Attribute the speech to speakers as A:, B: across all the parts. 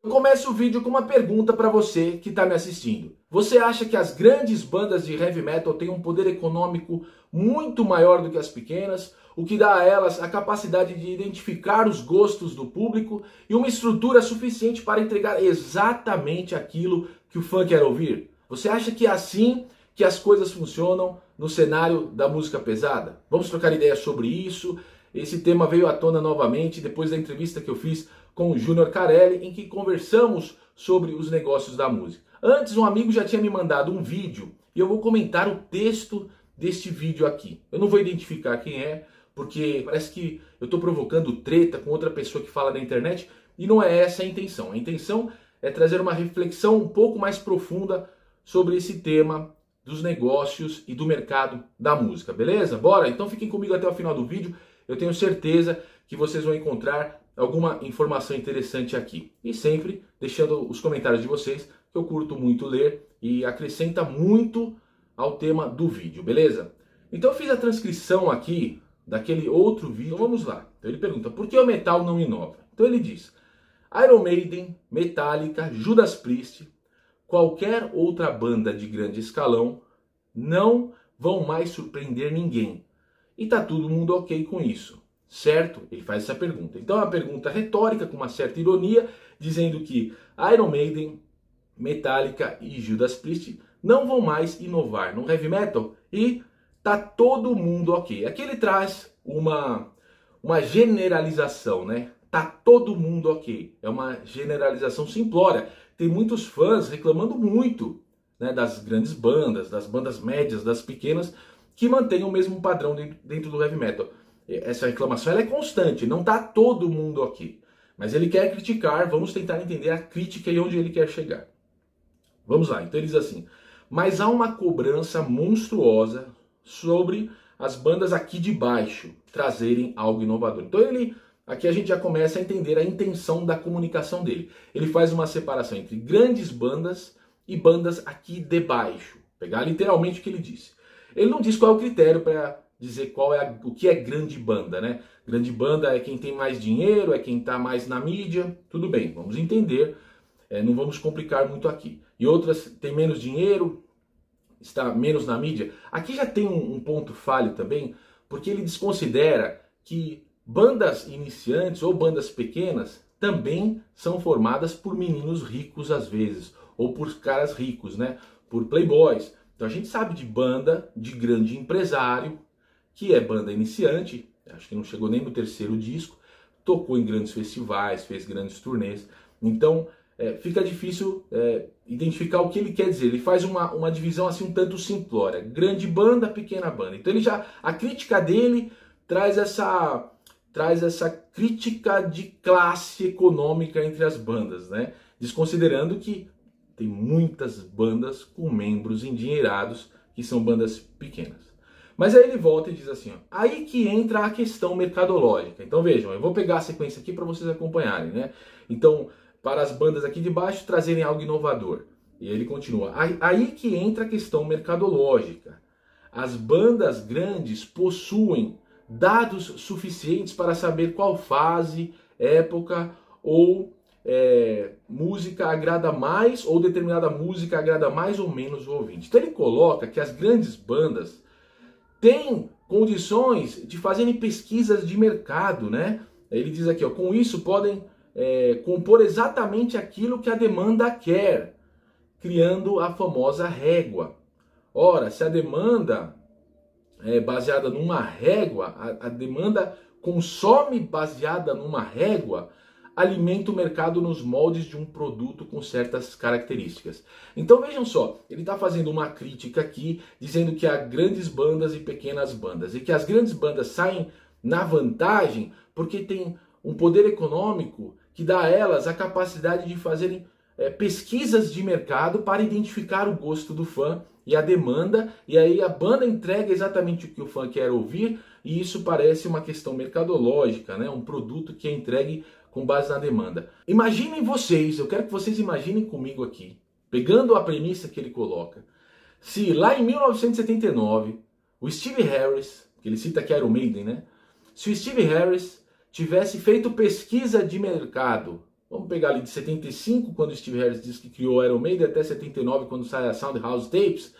A: Eu começo o vídeo com uma pergunta para você que está me assistindo. Você acha que as grandes bandas de heavy metal têm um poder econômico muito maior do que as pequenas, o que dá a elas a capacidade de identificar os gostos do público e uma estrutura suficiente para entregar exatamente aquilo que o fã quer ouvir? Você acha que é assim que as coisas funcionam no cenário da música pesada? Vamos trocar ideias sobre isso. Esse tema veio à tona novamente depois da entrevista que eu fiz com o Júnior Carelli, em que conversamos sobre os negócios da música. Antes, um amigo já tinha me mandado um vídeo e eu vou comentar o texto deste vídeo aqui. Eu não vou identificar quem é, porque parece que eu estou provocando treta com outra pessoa que fala na internet e não é essa a intenção. A intenção é trazer uma reflexão um pouco mais profunda sobre esse tema dos negócios e do mercado da música, beleza? Bora? Então fiquem comigo até o final do vídeo. Eu tenho certeza que vocês vão encontrar alguma informação interessante aqui. E sempre deixando os comentários de vocês, que eu curto muito ler e acrescenta muito ao tema do vídeo, beleza? Então eu fiz a transcrição aqui daquele outro vídeo. Então vamos lá. Então ele pergunta: por que o metal não inova? Então ele diz: Iron Maiden, Metallica, Judas Priest, qualquer outra banda de grande escalão não vão mais surpreender ninguém. E tá todo mundo ok com isso, certo? Ele faz essa pergunta. Então é uma pergunta retórica com uma certa ironia, dizendo que Iron Maiden, Metallica e Judas Priest não vão mais inovar no heavy metal e tá todo mundo ok. Aqui ele traz uma uma generalização, né? Tá todo mundo ok. É uma generalização simplória. Tem muitos fãs reclamando muito né, das grandes bandas, das bandas médias, das pequenas, que mantêm o mesmo padrão dentro do heavy metal. Essa reclamação é constante, não tá todo mundo ok. Mas ele quer criticar, vamos tentar entender a crítica e onde ele quer chegar. Vamos lá, então ele diz assim: mas há uma cobrança monstruosa sobre as bandas aqui de baixo trazerem algo inovador. Então ele Aqui a gente já começa a entender a intenção da comunicação dele. Ele faz uma separação entre grandes bandas e bandas aqui de baixo. Pegar literalmente o que ele disse. Ele não diz qual é o critério para dizer qual é a, o que é grande banda, né? Grande banda é quem tem mais dinheiro, é quem está mais na mídia. Tudo bem, vamos entender. É, não vamos complicar muito aqui. E outras têm menos dinheiro, está menos na mídia. Aqui já tem um, um ponto falho também, porque ele desconsidera que Bandas iniciantes ou bandas pequenas também são formadas por meninos ricos às vezes, ou por caras ricos, né? Por playboys. Então a gente sabe de banda de grande empresário, que é banda iniciante, acho que não chegou nem no terceiro disco, tocou em grandes festivais, fez grandes turnês. Então é, fica difícil é, identificar o que ele quer dizer. Ele faz uma, uma divisão assim um tanto simplória: grande banda, pequena banda. Então ele já a crítica dele traz essa traz essa crítica de classe econômica entre as bandas, né? Desconsiderando que tem muitas bandas com membros endinheirados que são bandas pequenas. Mas aí ele volta e diz assim: ó, aí que entra a questão mercadológica. Então vejam, eu vou pegar a sequência aqui para vocês acompanharem, né? Então, para as bandas aqui de baixo trazerem algo inovador. E ele continua: aí que entra a questão mercadológica. As bandas grandes possuem dados suficientes para saber qual fase, época ou é, música agrada mais ou determinada música agrada mais ou menos o ouvinte. Então ele coloca que as grandes bandas têm condições de fazerem pesquisas de mercado, né? Ele diz aqui, ó, com isso podem é, compor exatamente aquilo que a demanda quer, criando a famosa régua. Ora, se a demanda é, baseada numa régua, a, a demanda consome baseada numa régua, alimenta o mercado nos moldes de um produto com certas características. Então vejam só, ele está fazendo uma crítica aqui, dizendo que há grandes bandas e pequenas bandas, e que as grandes bandas saem na vantagem porque tem um poder econômico que dá a elas a capacidade de fazerem é, pesquisas de mercado para identificar o gosto do fã e a demanda, e aí a banda entrega exatamente o que o fã quer ouvir, e isso parece uma questão mercadológica, né? um produto que é entregue com base na demanda. Imaginem vocês, eu quero que vocês imaginem comigo aqui, pegando a premissa que ele coloca, se lá em 1979 o Steve Harris, que ele cita que era o Maiden, né? Se o Steve Harris tivesse feito pesquisa de mercado Vamos pegar ali de 75, quando Steve Harris diz que criou Iron Maiden, até 79, quando sai a Sound House Tapes,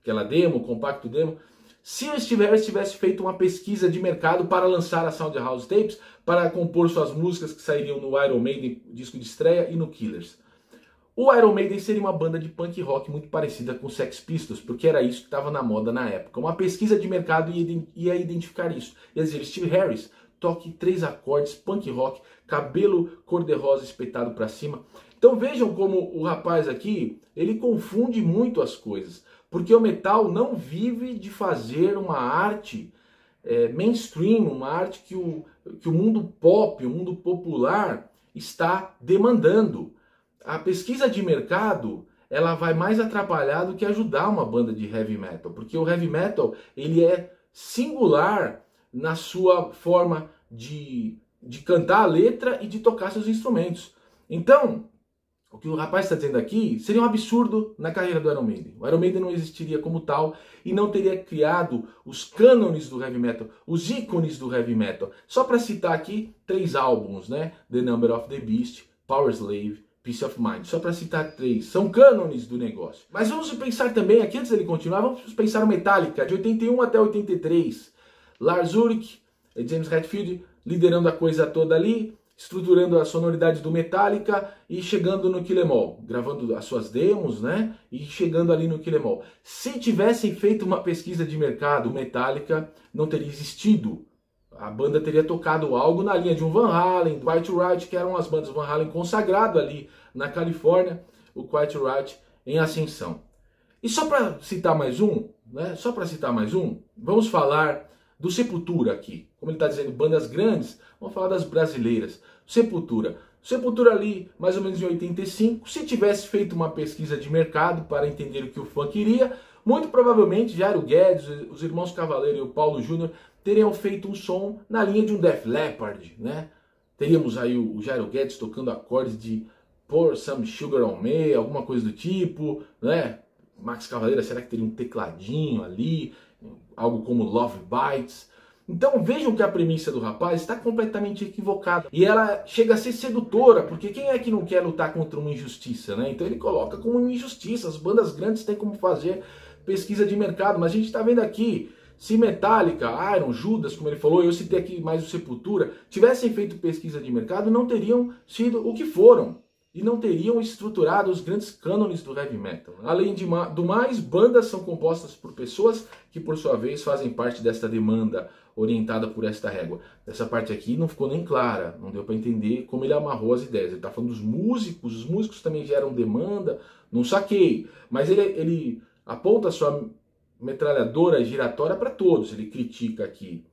A: aquela demo, compacto demo. Se Steve Harris tivesse feito uma pesquisa de mercado para lançar a Sound House Tapes, para compor suas músicas que sairiam no Iron Maiden, disco de estreia, e no Killers. O Iron Maiden seria uma banda de punk rock muito parecida com Sex Pistols, porque era isso que estava na moda na época. Uma pesquisa de mercado ia identificar isso. Ia dizer, Steve Harris, toque três acordes, punk rock, cabelo cor-de-rosa espetado para cima. Então vejam como o rapaz aqui, ele confunde muito as coisas, porque o metal não vive de fazer uma arte é, mainstream, uma arte que o, que o mundo pop, o mundo popular está demandando. A pesquisa de mercado ela vai mais atrapalhar do que ajudar uma banda de heavy metal, porque o heavy metal ele é singular na sua forma de, de cantar a letra e de tocar seus instrumentos. Então, o que o rapaz está dizendo aqui seria um absurdo na carreira do Iron Maiden. O Iron Maiden não existiria como tal e não teria criado os cânones do heavy metal, os ícones do heavy metal. Só para citar aqui três álbuns, né? The Number of the Beast, Power Slave, Peace of Mind. Só para citar três. São cânones do negócio. Mas vamos pensar também, aqui antes dele continuar, vamos pensar no Metallica, de 81 até 83. Lars Ulrich, James Hetfield liderando a coisa toda ali, estruturando a sonoridade do Metallica e chegando no Killemall, gravando as suas demos, né? E chegando ali no Killemall. Se tivessem feito uma pesquisa de mercado, Metallica não teria existido. A banda teria tocado algo na linha de um Van Halen, do White Right, que eram as bandas Van Halen consagrado ali na Califórnia, o Quiet Right em ascensão. E só para citar mais um, né? Só para citar mais um, vamos falar do Sepultura aqui. Como ele está dizendo, bandas grandes, vamos falar das brasileiras. Sepultura. Sepultura ali, mais ou menos em 85, se tivesse feito uma pesquisa de mercado para entender o que o fã queria, muito provavelmente Jairo Guedes, os irmãos Cavaleiro e o Paulo Júnior teriam feito um som na linha de um Def Leppard, né? Teríamos aí o Jairo Guedes tocando acordes de Pour Some Sugar on Me, alguma coisa do tipo, né? Max Cavaleira, será que teria um tecladinho ali? Algo como Love Bites? Então vejam que a premissa do rapaz está completamente equivocada. E ela chega a ser sedutora, porque quem é que não quer lutar contra uma injustiça, né? Então ele coloca como uma injustiça. As bandas grandes têm como fazer pesquisa de mercado, mas a gente está vendo aqui. Se Metallica, Iron, Judas, como ele falou, eu citei aqui mais o Sepultura, tivessem feito pesquisa de mercado, não teriam sido o que foram e não teriam estruturado os grandes cânones do heavy metal. Além de, do mais, bandas são compostas por pessoas que, por sua vez, fazem parte desta demanda orientada por esta régua. Essa parte aqui não ficou nem clara, não deu para entender como ele amarrou as ideias. Ele está falando dos músicos, os músicos também geram demanda, não saquei. Mas ele, ele aponta sua metralhadora giratória para todos. Ele critica aqui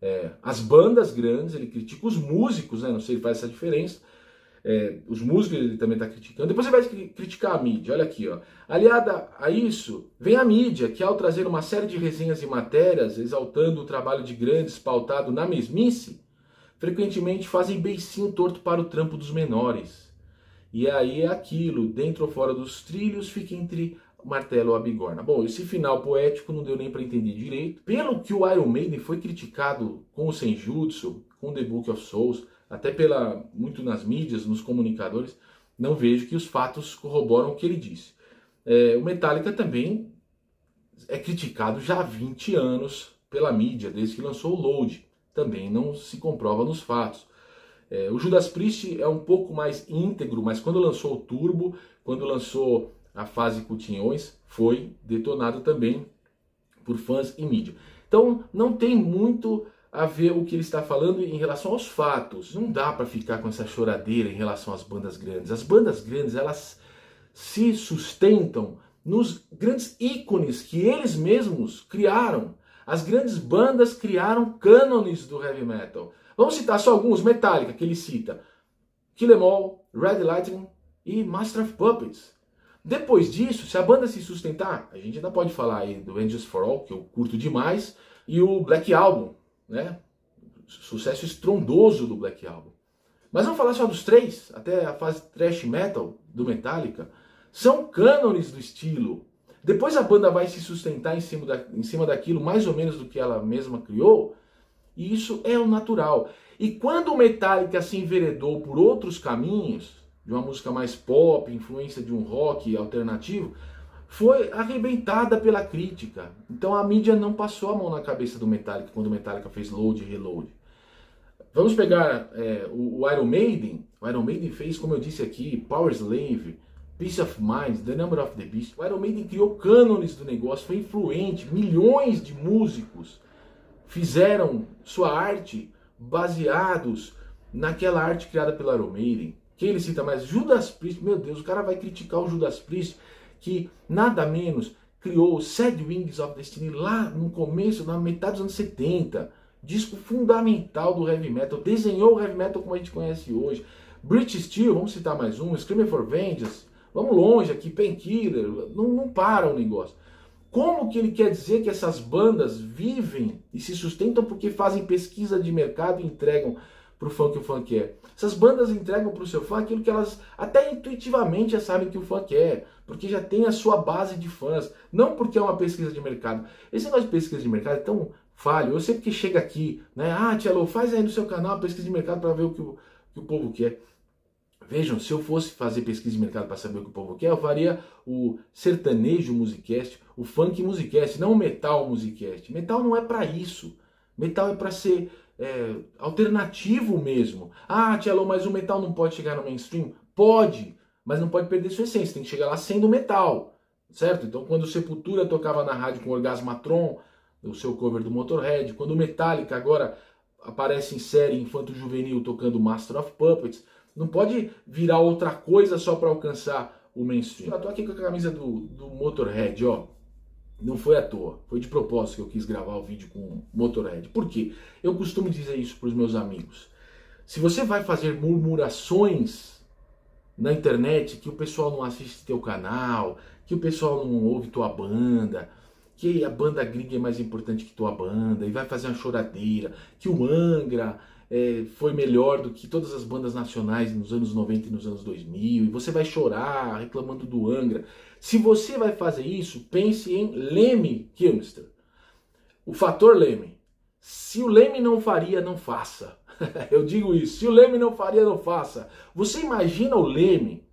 A: é, as bandas grandes, ele critica os músicos, né? não sei se faz essa diferença é, os músicos ele também está criticando. Depois você vai criticar a mídia, olha aqui, ó. Aliada a isso, vem a mídia, que ao trazer uma série de resenhas e matérias exaltando o trabalho de grandes pautado na mesmice, frequentemente fazem beicinho torto para o trampo dos menores. E aí é aquilo, dentro ou fora dos trilhos, fica entre martelo ou a bigorna. Bom, esse final poético não deu nem para entender direito. Pelo que o Iron Maiden foi criticado com o Senjutsu, com The Book of Souls, até pela muito nas mídias, nos comunicadores, não vejo que os fatos corroboram o que ele disse. É, o Metallica também é criticado já há 20 anos pela mídia, desde que lançou o Load. Também não se comprova nos fatos. É, o Judas Priest é um pouco mais íntegro, mas quando lançou o Turbo, quando lançou a fase Cutinhões, foi detonado também por fãs e mídia. Então não tem muito a ver o que ele está falando em relação aos fatos. Não dá para ficar com essa choradeira em relação às bandas grandes. As bandas grandes, elas se sustentam nos grandes ícones que eles mesmos criaram. As grandes bandas criaram cânones do heavy metal. Vamos citar só alguns, Metallica, que ele cita. Kill Em All, Red Lightning e Master of Puppets. Depois disso, se a banda se sustentar, a gente ainda pode falar aí do Angels for All, que eu curto demais, e o Black Album, né? Sucesso estrondoso do Black Album. Mas vamos falar só dos três, até a fase thrash metal do Metallica. São cânones do estilo. Depois a banda vai se sustentar em cima, da, em cima daquilo, mais ou menos do que ela mesma criou. E isso é o natural. E quando o Metallica se enveredou por outros caminhos, de uma música mais pop, influência de um rock alternativo, foi arrebentada pela crítica. Então a mídia não passou a mão na cabeça do Metallica quando o Metallica fez Load e Reload. Vamos pegar é, o, o, Iron Maiden. O Iron Maiden fez, como eu disse aqui, Power Slave, Peace of Mind, The Number of the Beast. O Iron Maiden criou cânones do negócio, foi influente. Milhões de músicos fizeram sua arte baseados naquela arte criada pelo Iron Maiden. Quem ele cita mais? Judas Priest. Meu Deus, o cara vai criticar o Judas Priest, que nada menos criou Sad Wings of Destiny lá no começo, na metade dos anos 70. Disco fundamental do heavy metal. Desenhou o heavy metal como a gente conhece hoje. British Steel, vamos citar mais um. Screaming for Vengeance. Vamos longe aqui. Painkiller. Não, não para o negócio. Como que ele quer dizer que essas bandas vivem e se sustentam porque fazem pesquisa de mercado e entregam para o fã que o fã quer? Essas bandas entregam para o seu fã aquilo que elas até intuitivamente já sabem que o fã quer, porque já tem a sua base de fãs, não porque é uma pesquisa de mercado. Esse negócio de pesquisa de mercado é tão falho. Eu sempre que chega aqui, né? Ah, Tchelo, faz aí no seu canal a pesquisa de mercado para ver o que o, que o povo quer. Vejam, se eu fosse fazer pesquisa de mercado para saber o que o povo quer, eu faria o sertanejo musicast, o funk musicast, não o metal musicast. Metal não é para isso. Metal é para ser é, alternativo mesmo. Ah, Tielo, mas o metal não pode chegar no mainstream? Pode, mas não pode perder sua essência. Tem que chegar lá sendo metal, certo? Então, quando o Sepultura tocava na rádio com Orgasmatron, o seu cover do Motorhead, quando o Metallica agora aparece em série infanto juvenil tocando Master of Puppets, não pode virar outra coisa só para alcançar o mainstream. Eu tô aqui com a camisa do, do Motorhead, ó. Não foi à toa, foi de propósito que eu quis gravar o vídeo com Motorhead. Por quê? Eu costumo dizer isso para os meus amigos. Se você vai fazer murmurações na internet que o pessoal não assiste teu canal, que o pessoal não ouve tua banda, que a banda gringa é mais importante que tua banda, e vai fazer uma choradeira, que o Angra é, foi melhor do que todas as bandas nacionais nos anos 90 e nos anos 2000, e você vai chorar reclamando do Angra. Se você vai fazer isso, pense em Leme Kilmister. O fator Leme. Se o Leme não faria, não faça. Eu digo isso. Se o Leme não faria, não faça. Você imagina o Leme,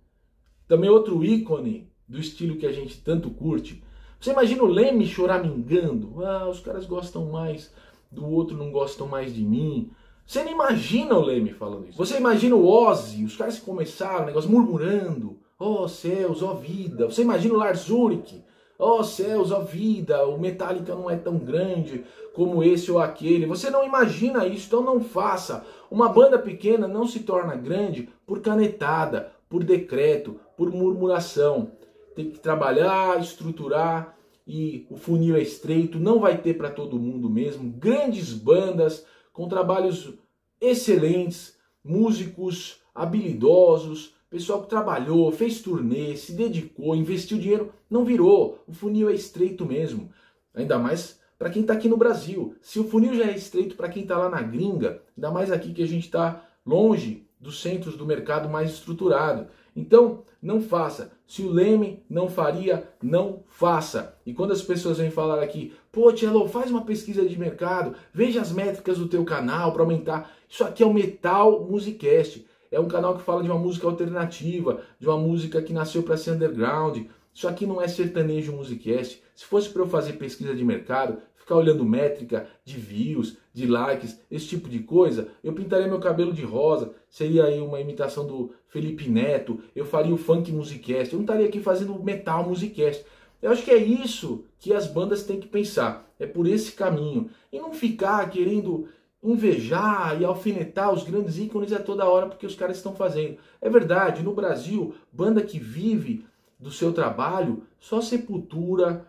A: também outro ícone do estilo que a gente tanto curte. Você imagina o Leme choramingando? Ah, os caras gostam mais do outro, não gostam mais de mim. Você não imagina o Leme falando isso. Você imagina o Ozzy, os caras que começaram o negócio murmurando. Oh céus, oh, vida. Você imagina o Lars Ulrich. Oh céus, ó oh, vida. O Metallica não é tão grande como esse ou aquele. Você não imagina isso, então não faça. Uma banda pequena não se torna grande por canetada, por decreto, por murmuração. Tem que trabalhar, estruturar e o funil é estreito, não vai ter para todo mundo mesmo. Grandes bandas com trabalhos excelentes, músicos habilidosos, pessoal que trabalhou, fez turnê, se dedicou, investiu dinheiro, não virou. O funil é estreito mesmo. Ainda mais para quem está aqui no Brasil. Se o funil já é estreito para quem está lá na gringa, ainda mais aqui que a gente está longe dos centros do mercado mais estruturado. Então, não faça. Se o Leme não faria, não faça. E quando as pessoas vêm falar aqui, pô, Tchelo, faz uma pesquisa de mercado, veja as métricas do teu canal para aumentar. Isso aqui é o Metal Musicast. É um canal que fala de uma música alternativa, de uma música que nasceu para ser underground. Isso aqui não é sertanejo musicast. Se fosse para eu fazer pesquisa de mercado, ficar olhando métrica de views, de likes, esse tipo de coisa, eu pintaria meu cabelo de rosa, seria aí uma imitação do Felipe Neto, eu faria o funk musicast, eu não estaria aqui fazendo metal musicast. Eu acho que é isso que as bandas têm que pensar, é por esse caminho. E não ficar querendo invejar e alfinetar os grandes ícones a toda hora porque os caras estão fazendo. É verdade, no Brasil, banda que vive do seu trabalho, só Sepultura,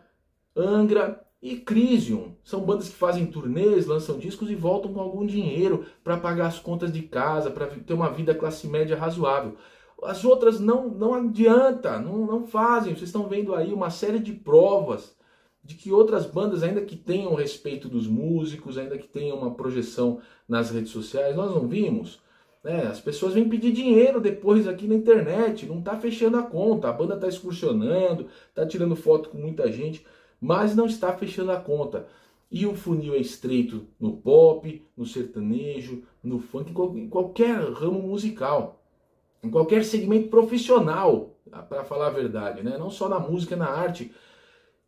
A: Angra e Crisium. São bandas que fazem turnês, lançam discos e voltam com algum dinheiro para pagar as contas de casa, para ter uma vida classe média razoável. As outras não, não adianta, não, não fazem. Vocês estão vendo aí uma série de provas de que outras bandas, ainda que tenham respeito dos músicos, ainda que tenham uma projeção nas redes sociais, nós não vimos. Né? As pessoas vêm pedir dinheiro depois aqui na internet, não está fechando a conta, a banda está excursionando, está tirando foto com muita gente mas não está fechando a conta. E o funil é estreito no pop, no sertanejo, no funk, em qualquer ramo musical. em qualquer segmento profissional, para falar a verdade, né? Não só na música, na arte.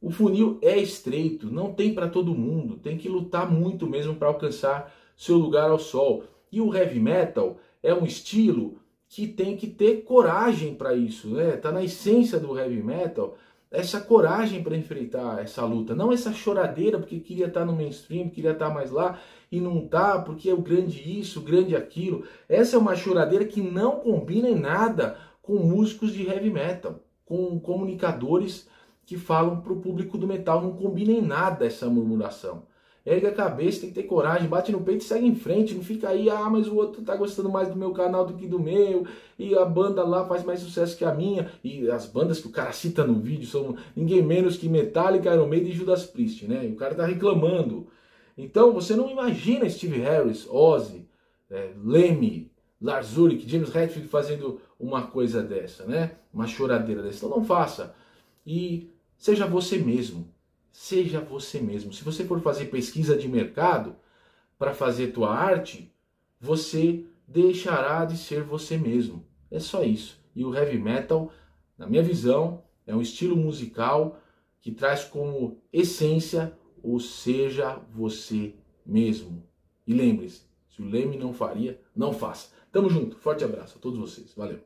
A: O funil é estreito, não tem para todo mundo, tem que lutar muito mesmo para alcançar seu lugar ao sol. E o heavy metal é um estilo que tem que ter coragem para isso, né? Tá na essência do heavy metal essa coragem para enfrentar essa luta, não essa choradeira porque queria estar tá no mainstream, queria estar tá mais lá e não tá, porque é o grande isso, o grande aquilo. Essa é uma choradeira que não combina em nada com músicos de heavy metal, com comunicadores que falam para o público do metal, não combina em nada essa murmuração ergue a cabeça, tem que ter coragem, bate no peito e segue em frente. Não fica aí, ah, mas o outro tá gostando mais do meu canal do que do meu, e a banda lá faz mais sucesso que a minha. E as bandas que o cara cita no vídeo são ninguém menos que Metallica, Iron Maiden e Judas Priest, né? E o cara tá reclamando. Então você não imagina Steve Harris, Ozzy, é, Lemmy, Lars Ulrich, James Hetfield fazendo uma coisa dessa, né? Uma choradeira dessa. Então não faça. E seja você mesmo. Seja você mesmo. Se você for fazer pesquisa de mercado para fazer tua arte, você deixará de ser você mesmo. É só isso. E o heavy metal, na minha visão, é um estilo musical que traz como essência o seja você mesmo. E lembre-se, se o Leme não faria, não faça. Tamo junto. Forte abraço a todos vocês. Valeu.